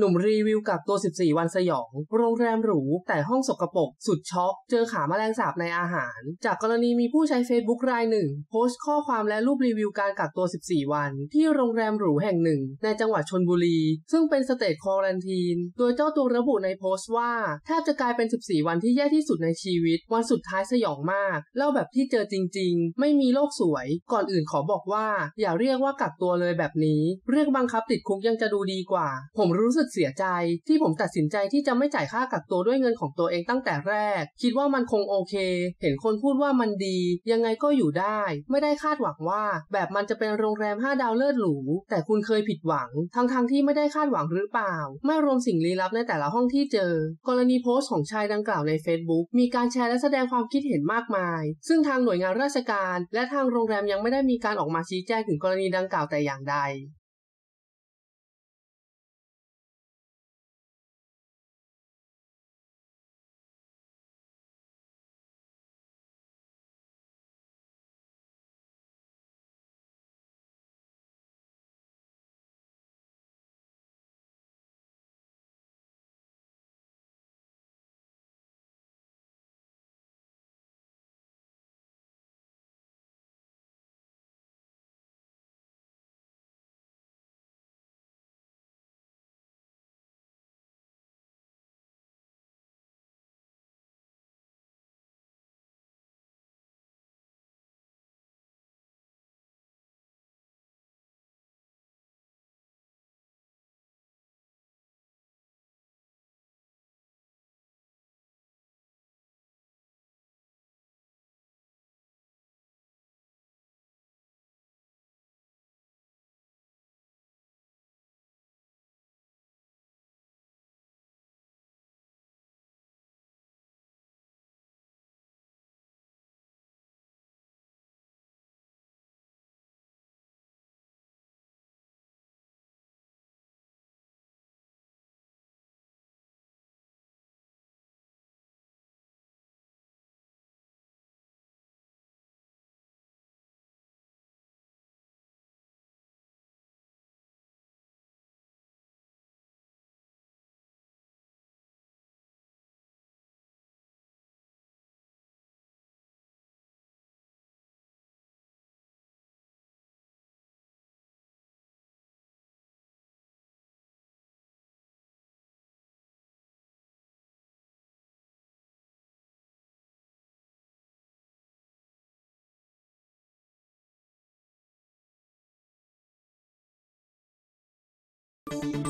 หนุ่มรีวิวกับตัว 14 วันสยอง โรงแรมหรู แต่ห้องสกปรกสุดช็อก เจอขาแมลงสาบในอาหาร จากกรณีมีผู้ใช้ Facebook รายหนึ่ง โพสต์ข้อความและรูปรีวิวการกักตัว 14 วัน ที่โรงแรมหรูแห่งหนึ่ง ในจังหวัดชนบุรี ซึ่งเป็นสเตทควอรันทีน โดยเจ้าตัวระบุในโพสต์ว่าแทบจะกลายเป็น 14 วันที่แย่ที่สุดในชีวิต วันสุดท้ายสยองมากเล่าแบบที่เจอจริง ๆ ไม่มีโลกสวย ก่อนอื่นขอบอกว่า อย่าเรียกว่ากักตัวเลยแบบนี้ เรียกบังคับติดคุกยังจะดูดีกว่า ผมรู้สึกเสียใจ ที่ผมตัดสินใจที่จะไม่จ่ายค่ากักตัวด้วยเงินของตัวเองตั้งแต่แรก คิดว่ามันคงโอเค เห็นคนพูดว่ามันดี ยังไงก็อยู่ได้ ไม่ได้คาดหวังว่า แบบมันจะเป็นโรงแรม 5 ดาวเลิศหรู แต่คุณเคยผิดหวัง ทั้งๆทที่ไม่ได้คาดหวังหรือเปล่า ไม่รวมสิ่งลี้ลับในแต่ละห้องที่เจอ กรณีโพสต์ของชายดังกล่าวใน Facebook มีการแชร์และแสดงความคิดเห็นมากมาย ซึ่งทางหน่วยงานราชการ และทางโรงแรมยังไม่ได้มีการออกมาชี้แจงถึงกรณีดังกล่าวแต่อย่างใด Thank you